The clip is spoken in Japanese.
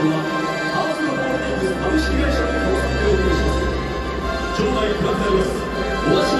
お足